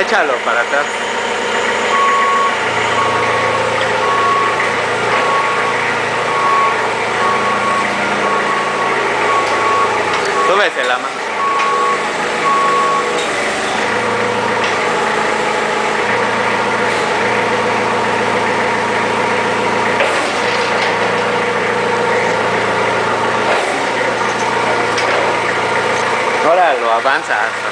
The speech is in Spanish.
échalo para atrás. Súbese la mano. Ahora lo avanzas.